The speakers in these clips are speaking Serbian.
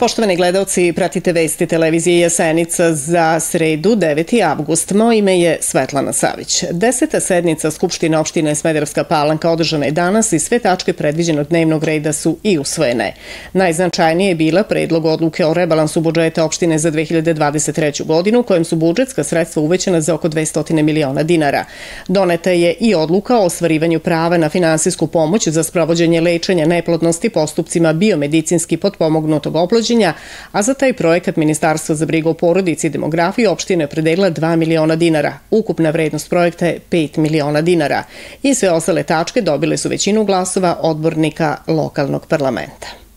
Poštovani gledalci, pratite vesti televizije Jesenica za sredu 9. avgust. Moje ime je Svetlana Savić. Deseta sednica Skupštine opštine Smederevska palanka održana je danas i sve tačke predviđenog dnevnog reda su i usvojene. Najznačajnije je bila predlog odluke o rebalansu budžeta opštine za 2023. godinu, kojem su budžetska sredstva uvećena za oko 200 miliona dinara. Doneta je i odluka o ostvarivanju prava na finansijsku pomoć za sprovođenje lečenja neplodnosti postupcima biomedicinski potpomognutog oplođenja suđenja, a za taj projekat Ministarstvo za brigu o porodici i demografiju opštine predegla 2 miliona dinara. Ukupna vrednost projekta je 5 miliona dinara. I sve ostale tačke dobile su većinu glasova odbornika lokalnog parlamenta.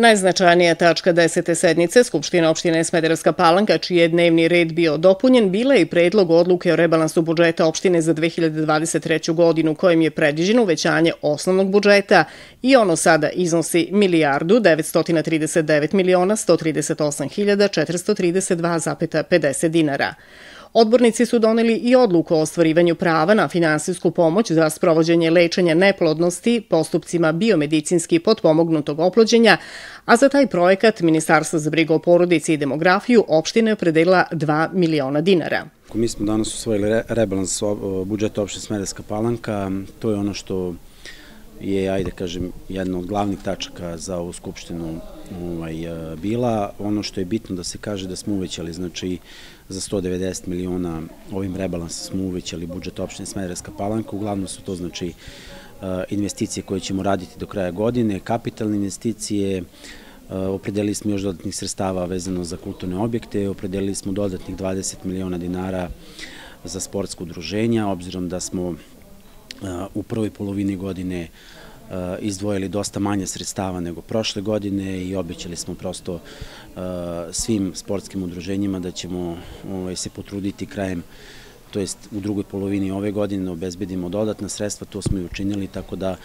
Najznačajnija tačka desete sednice Skupštine opštine Smederevska palanka, čiji je dnevni red bio dopunjen, bila je i predlog odluke o rebalansu budžeta opštine za 2023. godinu, kojim je predviđeno uvećanje osnovnog budžeta i ono sada iznosi milijardu 939 miliona 138 hiljada 432,50 dinara. Odbornici su doneli i odluku o ostvarivanju prava na finansijsku pomoć za sprovođenje lečenja neplodnosti postupcima biomedicinski potpomognutog oplođenja, a za taj projekat Ministarstvo za brigu o porodici i demografiju opštine je opredelila 2 miliona dinara. Mi smo danas usvojili rebalans budžeta opštine Smederska palanka. To je ono što je, ajde kažem, jedna od glavnih tačaka za ovu skupštinu ovaj, bila. Ono što je bitno da se kaže da smo uvećali, znači za 190 miliona ovim rebalansom smo uvećali budžet opštine Smederevska palanka, uglavnom su to znači investicije koje ćemo raditi do kraja godine, kapitalne investicije, opredelili smo još dodatnih sredstava vezano za kulturne objekte, opredelili smo dodatnih 20 miliona dinara za sportsko udruženja, obzirom da smo u prvoj polovini godine izdvojili dosta manje sredstava nego prošle godine i obećali smo prosto svim sportskim udruženjima da ćemo ovaj, se potruditi krajem to jest u drugoj polovini ove godine da obezbedimo dodatna sredstva, to smo i učinili, tako da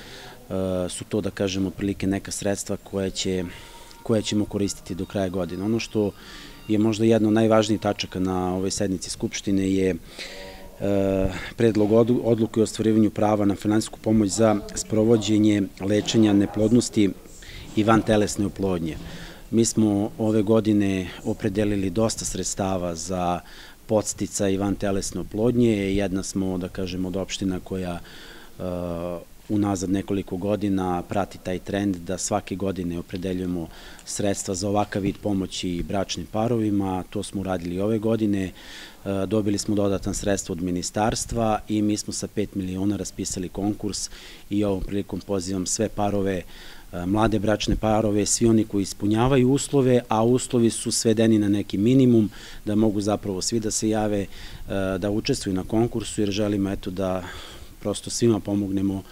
su to, da kažemo, prilike neka sredstva koja, će, koja ćemo koristiti do kraja godine. Ono što je možda jedna od najvažnijih tačaka na ovoj sednici Skupštine je uh, predlog odluke o ostvarivanju prava na finansijsku pomoć za sprovođenje lečenja neplodnosti i van telesne oplodnje. Mi smo ove godine opredelili dosta sredstava za podstica i van telesne oplodnje. Jedna smo, da kažem, od opština koja uh, unazad nekoliko godina prati taj trend da svake godine opredeljujemo sredstva za ovakav vid pomoći bračnim parovima. To smo uradili ove godine. E, dobili smo dodatan sredstvo od ministarstva i mi smo sa 5 miliona raspisali konkurs i ovom prilikom pozivam sve parove e, mlade bračne parove, svi oni koji ispunjavaju uslove, a uslovi su svedeni na neki minimum, da mogu zapravo svi da se jave, e, da učestvuju na konkursu, jer želimo eto da prosto svima pomognemo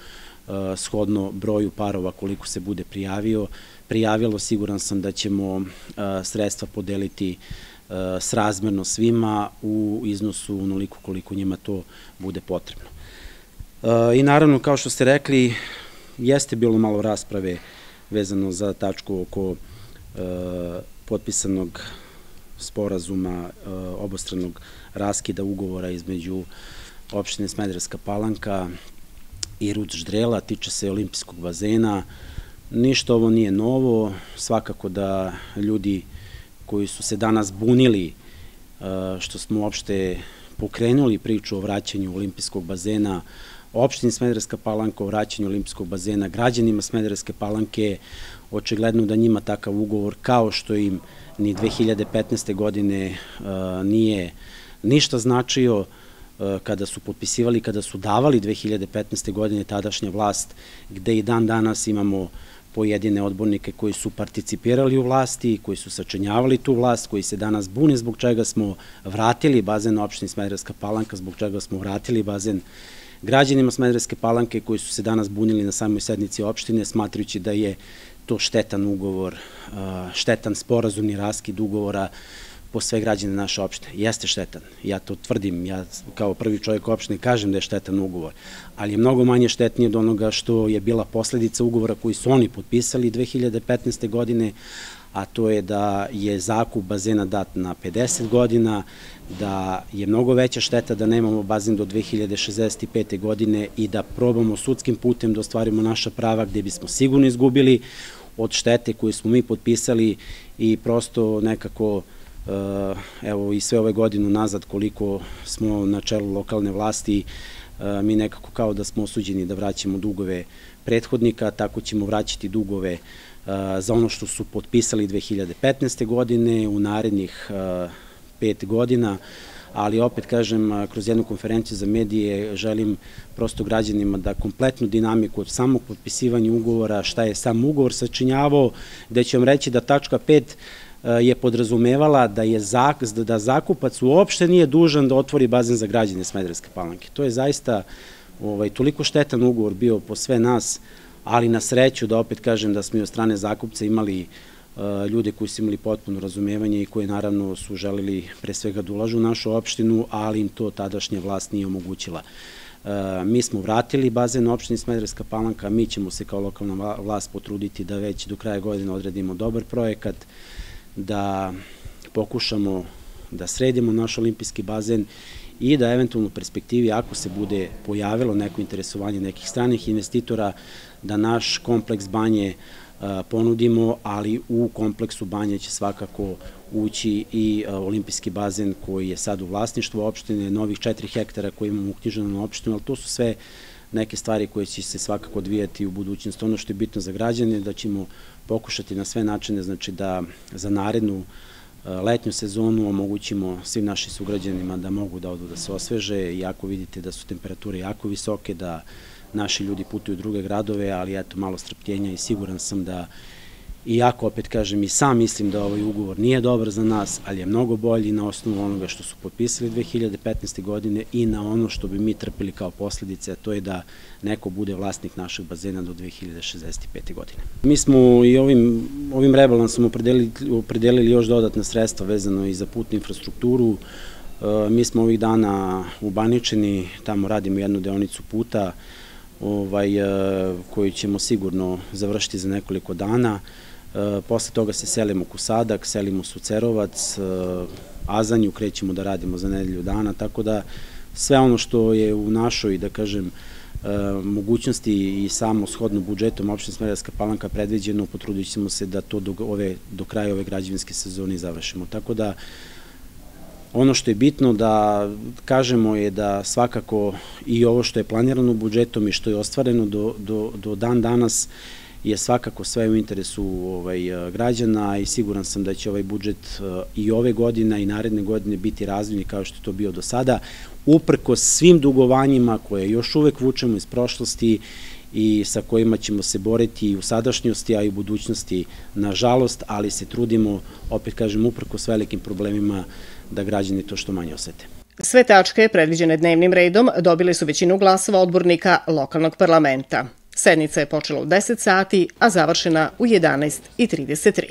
shodno broju parova koliko se bude prijavio. Prijavilo, siguran sam da ćemo eh, sredstva podeliti eh, srazmerno svima u iznosu onoliko koliko njima to bude potrebno. I naravno, kao što ste rekli, jeste bilo malo rasprave vezano za tačku oko potpisanog sporazuma obostranog raskida ugovora između opštine Smederevska palanka i Rud Ždrela, tiče se olimpijskog bazena. Ništa ovo nije novo, svakako da ljudi koji su se danas bunili e, što smo uopšte pokrenuli priču o vraćanju olimpijskog bazena, opštini Smederevska palanka o vraćanju olimpijskog bazena, građanima Smederevske palanke, očigledno da njima takav ugovor kao što im ni 2015. godine e, nije ništa značio, kada su potpisivali, kada su davali 2015. godine tadašnja vlast, gde i dan danas imamo pojedine odbornike koji su participirali u vlasti, koji su sačenjavali tu vlast, koji se danas bune zbog čega smo vratili bazen opštini Smederevska palanka, zbog čega smo vratili bazen građanima Smederevske palanke koji su se danas bunili na samoj sednici opštine, smatrajući da je to štetan ugovor, štetan sporazumni raskid ugovora po sve građane naše opštine. Jeste štetan, ja to tvrdim, ja kao prvi čovjek opštine kažem da je štetan ugovor, ali je mnogo manje štetnije od onoga što je bila posledica ugovora koji su oni potpisali 2015. godine, a to je da je zakup bazena dat na 50 godina, da je mnogo veća šteta da nemamo bazen do 2065. godine i da probamo sudskim putem da ostvarimo naša prava gde bismo sigurno izgubili od štete koju smo mi potpisali i prosto nekako evo i sve ove godinu nazad koliko smo na čelu lokalne vlasti mi nekako kao da smo osuđeni da vraćamo dugove prethodnika, tako ćemo vraćati dugove za ono što su potpisali 2015. godine u narednih pet godina, ali opet kažem, kroz jednu konferenciju za medije želim prosto građanima da kompletnu dinamiku od samog potpisivanja ugovora, šta je sam ugovor sačinjavao, gde ću vam reći da tačka 5 je podrazumevala da je zak, da zakupac uopšte nije dužan da otvori bazen za građane Smederevske palanke. To je zaista ovaj, toliko štetan ugovor bio po sve nas, ali na sreću da opet kažem da smo i od strane zakupca imali uh, ljude koji su imali potpuno razumevanje i koji naravno su želili pre svega da ulažu u našu opštinu, ali im to tadašnja vlast nije omogućila. Uh, mi smo vratili bazen opštini Smederevska palanka, mi ćemo se kao lokalna vlast potruditi da već do kraja godine odredimo dobar projekat, da pokušamo da sredimo naš olimpijski bazen i da eventualno u perspektivi, ako se bude pojavilo neko interesovanje nekih stranih investitora, da naš kompleks banje ponudimo, ali u kompleksu banje će svakako ući i olimpijski bazen koji je sad u vlasništvu opštine, novih 4 hektara koji imamo uknjiženo na opštinu, ali to su sve neke stvari koje će se svakako odvijati u budućnosti. Ono što je bitno za građane da ćemo pokušati na sve načine, znači da za narednu letnju sezonu omogućimo svim našim sugrađanima da mogu da odu da se osveže, iako vidite da su temperature jako visoke, da naši ljudi putuju u druge gradove, ali eto malo strpljenja i siguran sam da Iako, opet kažem, i sam mislim da ovaj ugovor nije dobar za nas, ali je mnogo bolji na osnovu onoga što su potpisali 2015. godine i na ono što bi mi trpili kao posledice, a to je da neko bude vlasnik našeg bazena do 2065. godine. Mi smo i ovim, ovim rebalansom opredelili, opredelili još dodatna sredstva vezano i za putnu infrastrukturu. E, mi smo ovih dana u Baničeni, tamo radimo jednu deonicu puta, ovaj, e, koju ćemo sigurno završiti za nekoliko dana. E, posle toga se selimo Kusadak, selimo u Cerovac, e, Azanju krećemo da radimo za nedelju dana, tako da sve ono što je u našoj, da kažem, e, mogućnosti i samo shodno budžetom opštine Smederevska palanka predviđeno, potrudit ćemo se da to do, ove, do kraja ove građevinske sezone završimo. Tako da ono što je bitno da kažemo je da svakako i ovo što je planirano budžetom i što je ostvareno do, do, do dan danas je svakako sve u interesu ovaj, građana i siguran sam da će ovaj budžet eh, i ove godine i naredne godine biti razvojni kao što je to bio do sada, uprko svim dugovanjima koje još uvek vučemo iz prošlosti i sa kojima ćemo se boriti i u sadašnjosti, a i u budućnosti, nažalost, ali se trudimo, opet kažem, uprko s velikim problemima da građani to što manje osete. Sve tačke predviđene dnevnim redom dobile su većinu glasova odbornika lokalnog parlamenta. Sednica je počela u 10 sati, a završena u 11.33.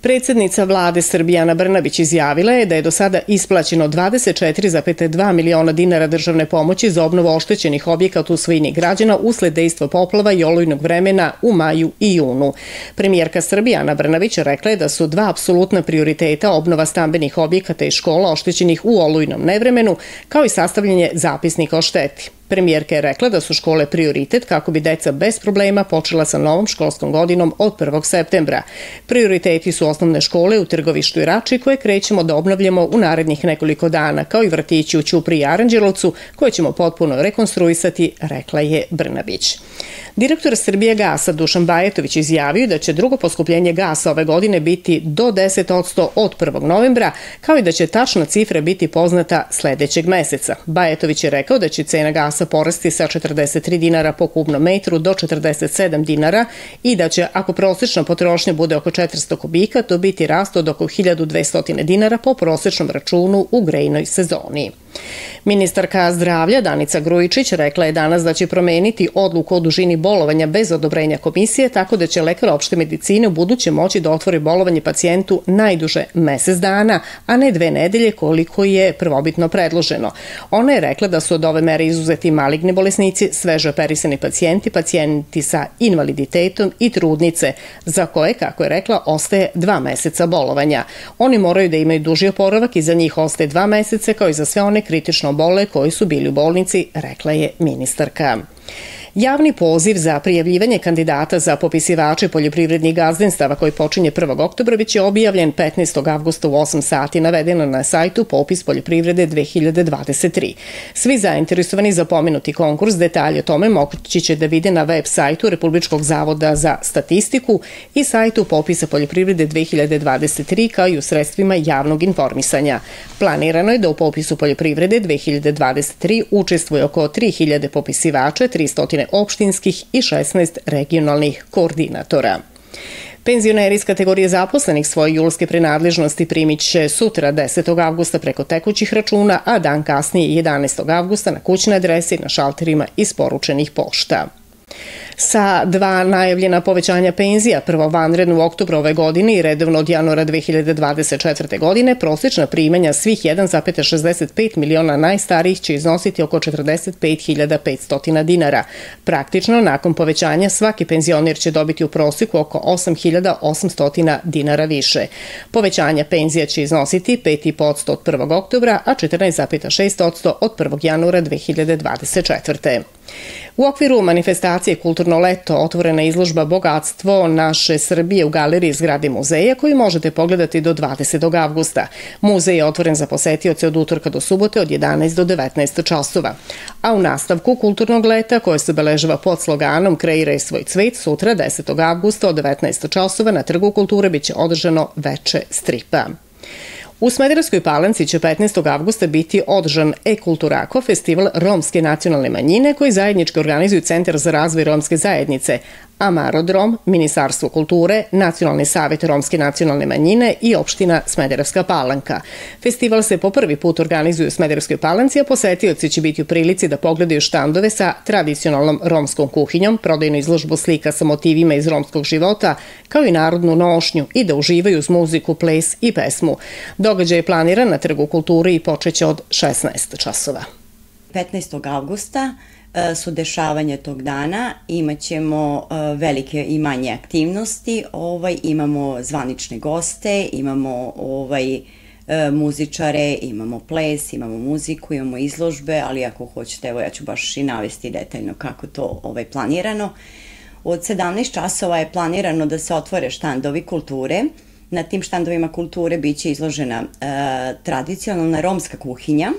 Predsednica vlade Srbijana Brnabić izjavila je da je do sada isplaćeno 24,2 miliona dinara državne pomoći za obnovu oštećenih objekata u svojini građana usled dejstva poplava i olujnog vremena u maju i junu. Premijerka Srbijana Brnabić rekla je da su dva apsolutna prioriteta obnova stambenih objekata i škola oštećenih u olujnom nevremenu, kao i sastavljanje zapisnika o šteti. Premijerka je rekla da su škole prioritet kako bi deca bez problema počela sa novom školskom godinom od 1. septembra. Prioriteti su osnovne škole u Trgovištu i Rači koje krećemo da obnavljamo u narednih nekoliko dana, kao i vrtići u Ćupri i Aranđelovcu koje ćemo potpuno rekonstruisati, rekla je Brnabić. Direktor Srbije gasa Dušan Bajetović izjavio da će drugo poskupljenje gasa ove godine biti do 10% od 1. novembra, kao i da će tačna cifra biti poznata sledećeg meseca. Bajetović je rekao da će cena gasa porasti sa 43 dinara po kubnom metru do 47 dinara i da će, ako prosečna potrošnja bude oko 400 kubika, to biti rast od oko 1200 dinara po prosečnom računu u grejnoj sezoni. Ministarka zdravlja Danica Grujičić rekla je danas da će promeniti odluku o dužini bolovanja bez odobrenja komisije, tako da će lekar opšte medicine u buduće moći da otvori bolovanje pacijentu najduže mesec dana, a ne dve nedelje koliko je prvobitno predloženo. Ona je rekla da su od ove mere izuzeti maligni bolesnici, sveže operisani pacijenti, pacijenti sa invaliditetom i trudnice, za koje, kako je rekla, ostaje dva meseca bolovanja. Oni moraju da imaju duži oporavak i za njih ostaje dva meseca, kao i za sve one kritično bole koji su bili u bolnici, rekla je ministarka. Javni poziv za prijavljivanje kandidata za popisivače poljoprivrednih gazdinstava koji počinje 1. oktobra biće objavljen 15. avgusta u 8 sati navedeno na sajtu Popis poljoprivrede 2023. Svi zainteresovani za pomenuti konkurs detalje o tome moći će da vide na web sajtu Republičkog zavoda za statistiku i sajtu Popisa poljoprivrede 2023 kao i u sredstvima javnog informisanja. Planirano je da u popisu poljoprivrede 2023 učestvuje oko 3000 popisivača, 300 opštinskih i 16 regionalnih koordinatora. Penzioneri iz kategorije zaposlenih svoje julske prenadležnosti primit će sutra 10. avgusta preko tekućih računa, a dan kasnije 11. avgusta na kućne adrese na šalterima isporučenih pošta. Sa dva najavljena povećanja penzija, prvo vanredno u oktobru ove godine i redovno od januara 2024. godine, prosječna primanja svih 1,65 miliona najstarijih će iznositi oko 45.500 dinara. Praktično, nakon povećanja, svaki penzioner će dobiti u prosjeku oko 8.800 dinara više. Povećanja penzija će iznositi 5,5% od 1. oktobra, a 14,6% od 1. januara 2024. U okviru manifestacije Kulturno leto otvorena izložba Bogatstvo naše Srbije u galeriji zgrade muzeja koju možete pogledati do 20. avgusta. Muzej je otvoren za posetioce od utorka do subote od 11 do 19 časova. A u nastavku Kulturnog leta koje se obeležava pod sloganom Kreiraj svoj cvet sutra 10. avgusta od 19 časova na Trgu kulture biće održano veče stripa. U Smederevskoj palanci će 15. avgusta biti održan E-Kulturako, festival romske nacionalne manjine koji zajednički organizuju Centar za razvoj romske zajednice, Amarodrom, Ministarstvo kulture, Nacionalni savet Romske nacionalne manjine i opština Smederevska palanka. Festival se po prvi put organizuje u Smederevskoj palanci, a posetioci će biti u prilici da pogledaju štandove sa tradicionalnom romskom kuhinjom, prodajnu izložbu slika sa motivima iz romskog života, kao i narodnu nošnju i da uživaju uz muziku, ples i pesmu. Događaj je planiran na Trgu kulture i počeće od 16 časova. 15. augusta su dešavanje tog dana, imaćemo e, velike i manje aktivnosti, ovaj, imamo zvanične goste, imamo ovaj, e, muzičare, imamo ples, imamo muziku, imamo izložbe, ali ako hoćete, evo ja ću baš i navesti detaljno kako to ovaj, planirano. Od 17 časova je planirano da se otvore štandovi kulture, na tim štandovima kulture biće izložena e, tradicionalna romska kuhinja,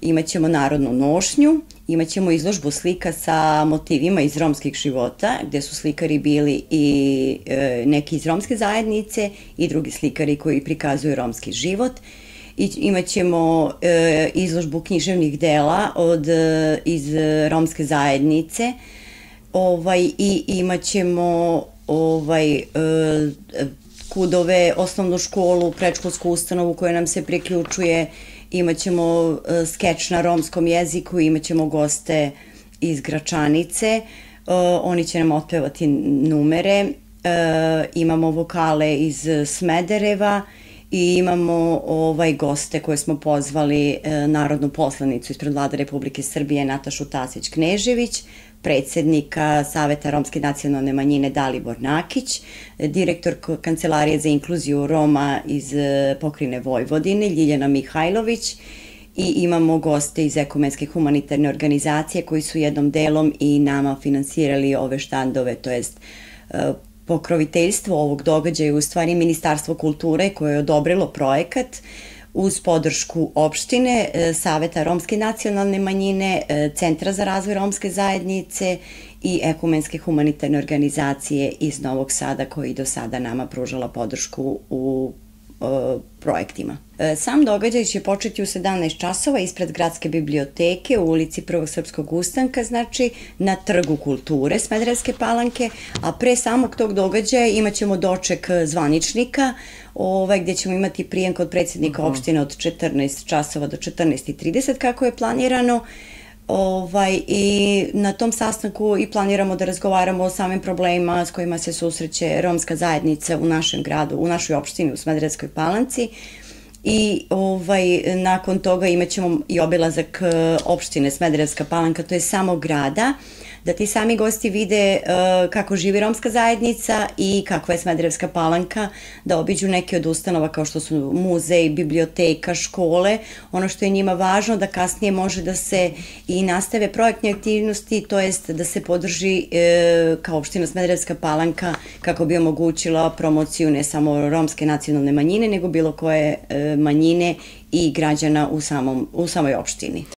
imaćemo narodnu nošnju, imaćemo izložbu slika sa motivima iz romskih života, gde su slikari bili i e, neki iz romske zajednice i drugi slikari koji prikazuju romski život. I imaćemo e, izložbu književnih dela od, e, iz romske zajednice ovaj, i imaćemo ovaj, e, kudove, osnovnu školu, prečkolsku ustanovu koja nam se priključuje imaćemo e, skeč na romskom jeziku, imaćemo goste iz Gračanice, e, oni će nam otpevati numere, e, imamo vokale iz Smedereva i imamo ovaj goste koje smo pozvali narodnu poslanicu ispred vlade Republike Srbije Natašu Tasić-Knežević, predsednika Saveta Romske nacionalne manjine Dalibor Nakić, direktor Kancelarije za inkluziju Roma iz e, pokrine Vojvodine Ljiljana Mihajlović i imamo goste iz ekumenske humanitarne organizacije koji su jednom delom i nama finansirali ove štandove, to jest e, pokroviteljstvo ovog događaja u stvari Ministarstvo kulture koje je odobrilo projekat uz podršku opštine, e, Saveta Romske nacionalne manjine, e, Centra za razvoj romske zajednice i ekumenske humanitarne organizacije iz Novog Sada koji do sada nama pružala podršku u projektima. E, sam događaj će početi u 17 časova ispred gradske biblioteke u ulici Prvog Srpskog ustanka, znači na trgu kulture Smederevske palanke, a pre samog tog događaja imaćemo doček zvaničnika, ovaj, gde ćemo imati prijem kod predsednika uh -huh. opštine od 14 časova do 14.30 kako je planirano. Ovaj, I na tom sastanku i planiramo da razgovaramo o samim problemima s kojima se susreće romska zajednica u našem gradu, u našoj opštini u Smederevskoj palanci. I ovaj, nakon toga imaćemo i obilazak e, opštine Smederevska palanka, to je samo grada, da ti sami gosti vide uh, kako živi romska zajednica i kakva je Smederevska palanka, da obiđu neke od ustanova kao što su muzej, biblioteka, škole, ono što je njima važno da kasnije može da se i nastave projektne aktivnosti, to jest da se podrži uh, kao opština Smederevska palanka kako bi omogućila promociju ne samo romske nacionalne manjine, nego bilo koje uh, manjine i građana u, samom, u samoj opštini.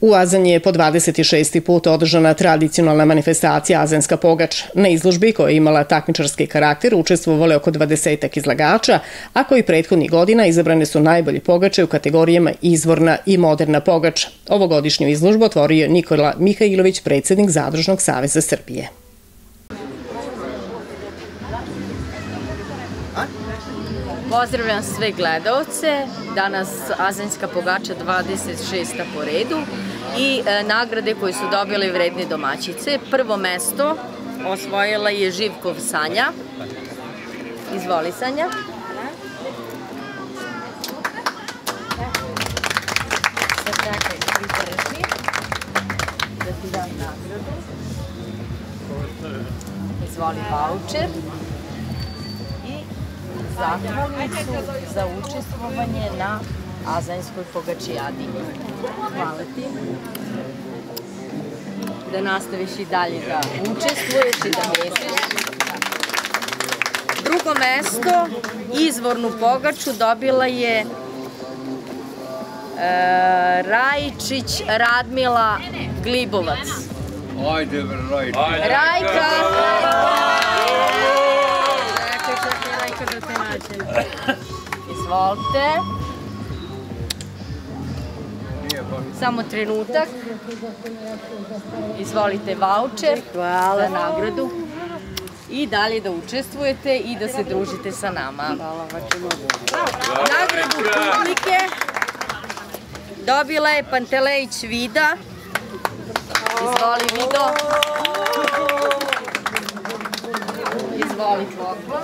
U Azanji je po 26. put održana tradicionalna manifestacija Azenska pogač. Na izložbi koja je imala takmičarski karakter učestvovali oko 20 izlagača, a koji prethodnih godina izabrane su najbolji pogače u kategorijama izvorna i moderna pogač. Ovogodišnju izložbu otvorio Nikola Mihajlović, predsednik Zadružnog saveza Srbije. Pozdravljam sve gledalce, danas Azanjska pogača 26. po redu i e, nagrade koje su dobile vredne domaćice. Prvo mesto osvojila je Živkov Sanja. Izvoli Sanja. Izvoli voucher zahvalnicu za učestvovanje na Azanjskoj pogačijadi. Hvala ti. Da nastaviš i dalje da učestvuješ i da mesiš. Drugo mesto, izvornu pogaču dobila je e, Rajčić Radmila Glibovac. Ajde, Rajka! Rajka! Izvolite. Samo trenutak. Izvolite voucher Hvala. za nagradu. I dalje da učestvujete i da se družite sa nama. Nagradu publike dobila je Pantelejić Vida. Izvoli Vido. Izvoli Klokva.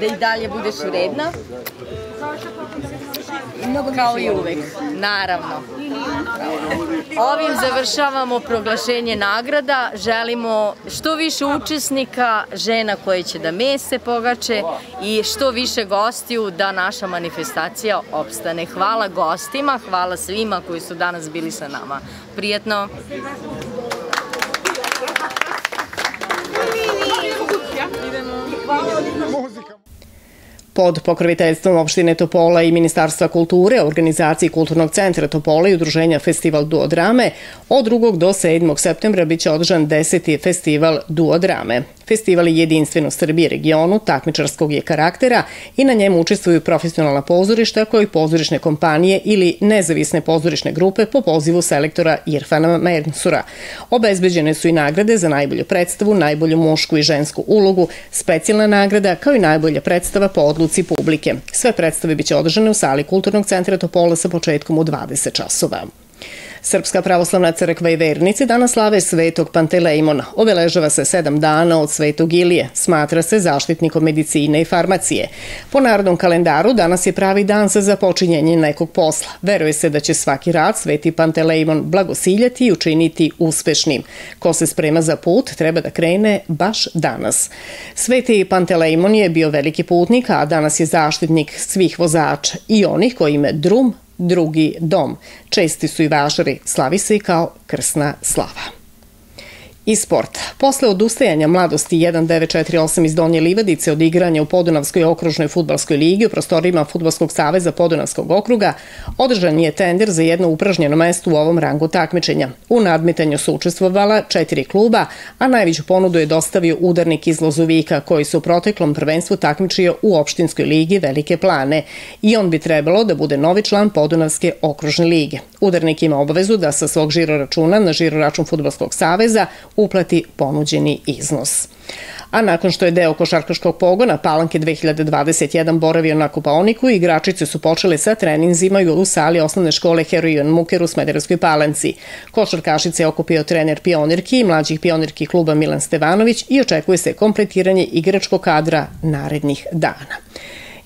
Da i dalje budeš redna. Kao i uvek, naravno. Ovim završavamo proglašenje nagrada. Želimo što više učesnika, žena koje će da mese pogače i što više gostiju da naša manifestacija opstane. Hvala gostima, hvala svima koji su danas bili sa nama. Prijetno! Pod pokroviteljstvom opštine Topola i Ministarstva kulture, organizaciji Kulturnog centra Topola i udruženja Festival Duodrame, od 2. do 7. septembra biće održan 10. festival Duodrame. Festival je jedinstveno Srbije regionu, takmičarskog je karaktera i na njemu učestvuju profesionalna pozorišta koji pozorišne kompanije ili nezavisne pozorišne grupe po pozivu selektora Irfana Mensura. Obezbeđene su i nagrade za najbolju predstavu, najbolju mušku i žensku ulogu, specijalna nagrada kao i najbolja predstava po odluci publike. Sve predstave biće održane u sali Kulturnog centra Topola sa početkom u 20 časova. Srpska pravoslavna crkva i vernici danas slave svetog Pantelejmona. Obeležava se sedam dana od svetog Ilije. Smatra se zaštitnikom medicine i farmacije. Po narodnom kalendaru danas je pravi dan za započinjenje nekog posla. Veruje se da će svaki rad sveti Pantelejmon blagosiljati i učiniti uspešnim. Ko se sprema za put treba da krene baš danas. Sveti Pantelejmon je bio veliki putnik, a danas je zaštitnik svih vozača i onih koji ime drum, drugi dom. Česti su i važari, slavi se i kao krsna slava. I sport. Posle odustajanja mladosti 1948 iz Donje Livadice od igranja u Podunavskoj okružnoj futbalskoj ligi u prostorima Futbolskog saveza Podunavskog okruga, održan je tender za jedno upražnjeno mesto u ovom rangu takmičenja. U nadmetanju su učestvovala četiri kluba, a najveću ponudu je dostavio udarnik iz Lozovika, koji se u proteklom prvenstvu takmičio u opštinskoj ligi Velike plane i on bi trebalo da bude novi član Podunavske okružne lige. Udarnik ima obavezu da sa svog žiroračuna na žiroračun Futbolskog saveza uplati ponuđeni iznos. A nakon što je deo košarkaškog pogona Palanke 2021 boravio na Kupaoniku, igračice su počele sa treninzima u sali osnovne škole Heroion Muker u Smederevskoj Palanci. Košarkašice je okupio trener pionirki i mlađih pionirki kluba Milan Stevanović i očekuje se kompletiranje igračkog kadra narednih dana.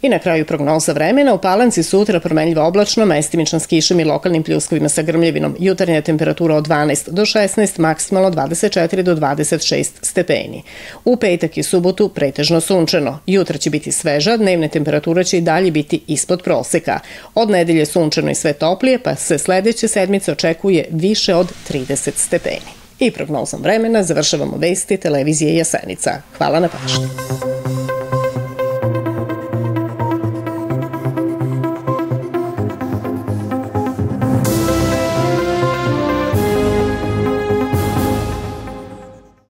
I na kraju prognoza vremena, u Palanci sutra promenljivo oblačno, mestimičan s kišom i lokalnim pljuskovima sa grmljevinom. Jutarnja temperatura od 12 do 16, maksimalno 24 do 26 stepeni. U petak i subotu pretežno sunčano. Jutra će biti sveža, dnevne temperatura će i dalje biti ispod proseka. Od nedelje sunčano i sve toplije, pa se sledeće sedmice očekuje više od 30 stepeni. I prognozom vremena završavamo vesti televizije Jasenica. Hvala na pažnju.